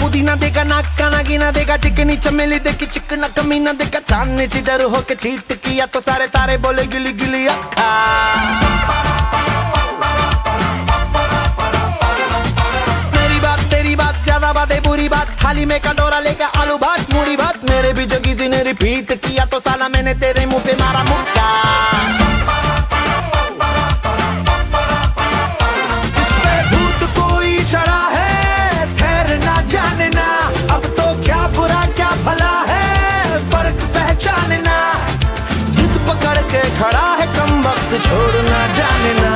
पुदीना देगा, नाक का नागिना देगा, चिकनी चमेली देखी, चिकना कमीना देगा चांदनी चिडर होके चीट किया तो सारे तारे बोले गिली गिली अखा मेरी बात, तेरी बात, ज़्यादा बात है बुरी बात। थाली में कटोरा लेकर आलू भात मूड़ी भात। मेरे भी जो किसी ने रिपीट किया तो साला मैंने तेरे मुँह पे मारा, मुक्का। के खड़ा है कम वक्त छोड़ना जाने ना।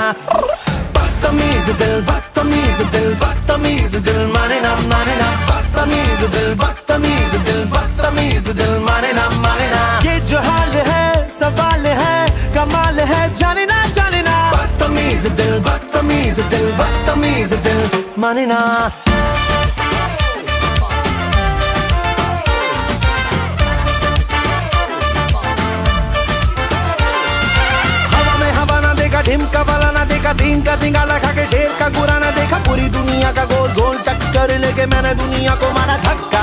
बदतमीज दिल बदतमीज दिल बदतमीज दिल, माने ना माने ना। बदतमीज दिल बदतमीज दिल बदतमीज दिल, माने ना माने ना। ये जो हाल है, सवाल है, कमाल है, जाने ना जाने ना। बदतमीज दिल बदतमीज दिल बदतमीज दिल, माने ना। ढिमका वाला ना देखा, सीन का सिंगाला खा के शेर का गुरा ना देखा। पूरी दुनिया का गोल गोल चक्कर लेके मैंने दुनिया को मारा, धक्का